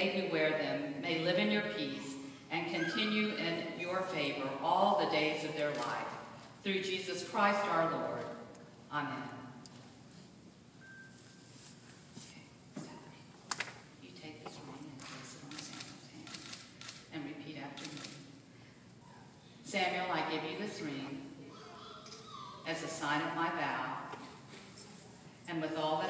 They who wear them may live in your peace and continue in your favor all the days of their life. Through Jesus Christ our Lord. Amen. Samuel, I give you this ring as a sign of my vow, and with all that